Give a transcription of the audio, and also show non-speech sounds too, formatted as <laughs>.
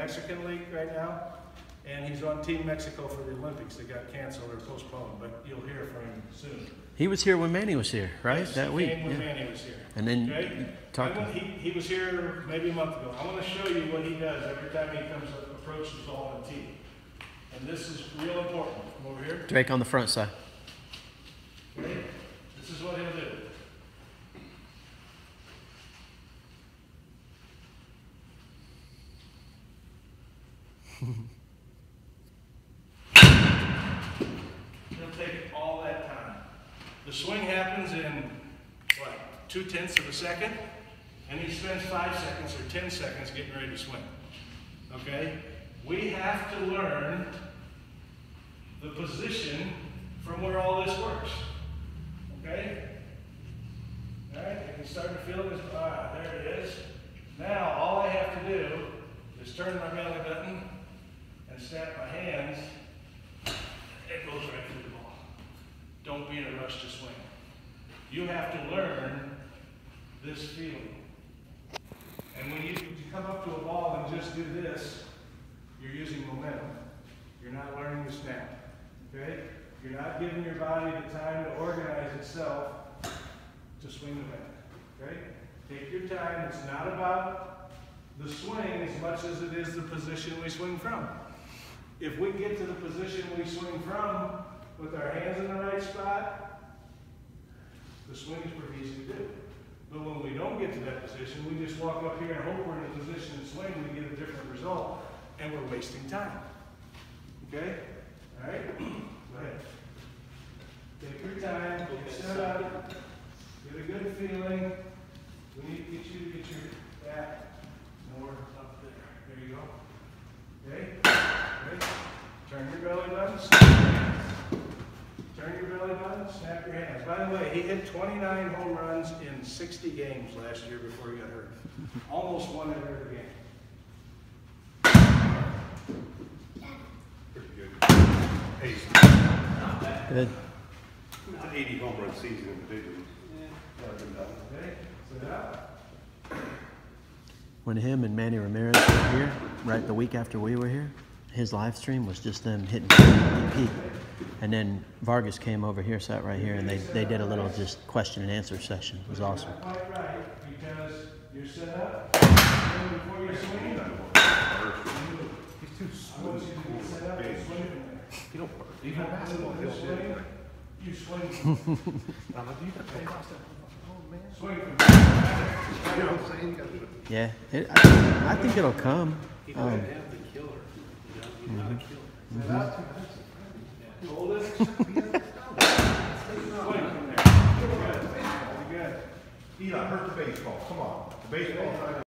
Mexican League right now, and he's on Team Mexico for the Olympics that got canceled or postponed, but you'll hear from him soon. He was here when Manny was here, right? Yes, that week. Came when yeah. Manny was here. And then Okay? you I talked. want- He, he was here maybe a month ago. I want to show you what he does every time he comes up, approaches ball on tee. And this is real important. Come over here. Drake on the front side. Okay? This is what he'll do. He'll take all that time. The swing happens in, what, two tenths of a second? And he spends five seconds or 10 seconds getting ready to swing. Okay? We have to learn the position from where all this works. Okay? All right, if you start to feel this, ah, there it is. Now, all I have to do is turn my belly button and snap my hands. It goes right through the ball. Don't be in a rush to swing. You have to learn this feeling. And when you, come up to a ball and just do this, you're using momentum. You're not learning to snap. Okay? You're not giving your body the time to organize itself to swing the bat. Okay? Take your time. It's not about the swing as much as it is the position we swing from. If we get to the position we swing from with our hands in the right spot, the swing is pretty easy to do. But when we don't get to that position, we just walk up here and hope we're in a position to swing, we get a different result, and we're wasting time. Okay? All right? <clears throat> Go ahead. Take your time, set up, get a good feeling. We need to get you to get your back more up there. There you go. Okay? Okay? Turn your belly Turn your belly button, snap your hands. By the way, he hit 29 home runs in 60 games last year before he got hurt. Almost won every game. Pretty good. Hey, it's Good. an 80 home run season in the big leagues. Never. Okay? Sit up. When him and Manny Ramirez were here, right the week after we were here, his live stream was just them hitting EP. And then Vargas came over here, sat right here, and they, they did a little just question and answer session. It was awesome. Quite right, because you're set up, before you swing, you move. He's <laughs> too I want you to get set up and swing from there. You don't work. You Even don't basketball, move he'll this do way, it. You swing, from- I'm like, you got to cross that. Man. swing from there. You know what I'm saying? You got to do it. Yeah, it, I, I think it'll come. Um, Set up. Hold it. Swing from there. Good. Good. Eli, hurt the baseball. Come on. The baseball's not